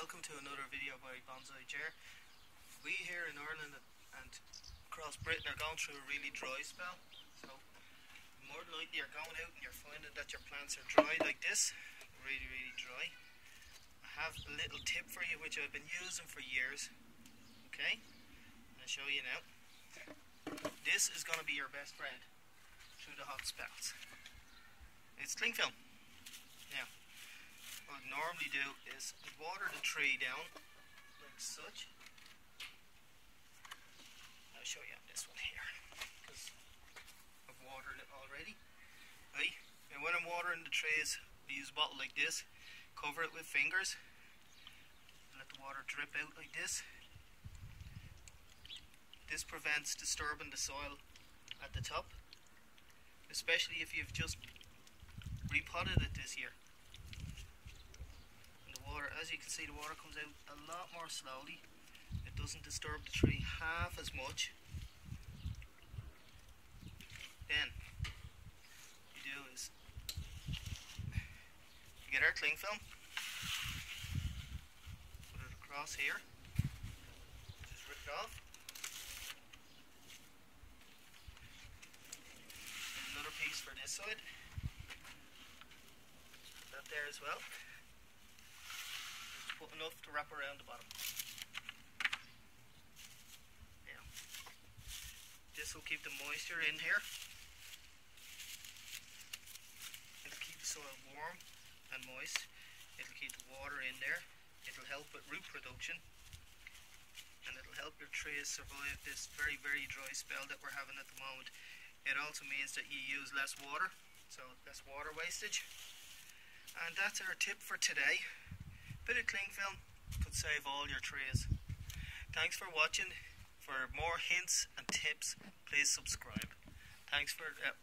welcome to another video by Bonsai Ger. We here in Ireland and across Britain are going through a really dry spell. So more than likely you're going out and you're finding that your plants are dry like this, really really dry. I have a little tip for you which I've been using for years. Okay, I'll show you now. This is going to be your best friend through the hot spells. It's cling film. Now normally do is water the tree down like such. I'll show you on this one here because I've watered it already. Right? And when I'm watering the trees, I use a bottle like this, cover it with fingers, let the water drip out like this. This prevents disturbing the soil at the top, especially if you've just repotted it this year water, as you can see the water comes out a lot more slowly. It doesn't disturb the tree half as much. Then, you do is, you get our cling film, put it across here, just rip it off. Another piece for this side. That there as well enough to wrap around the bottom. Yeah. This will keep the moisture in here. It'll keep the soil warm and moist. It'll keep the water in there. It'll help with root production. And it'll help your trees survive this very, very dry spell that we're having at the moment. It also means that you use less water, so less water wastage. And that's our tip for today bit of cling film could save all your trees. Thanks for watching. For more hints and tips, please subscribe. Thanks for uh,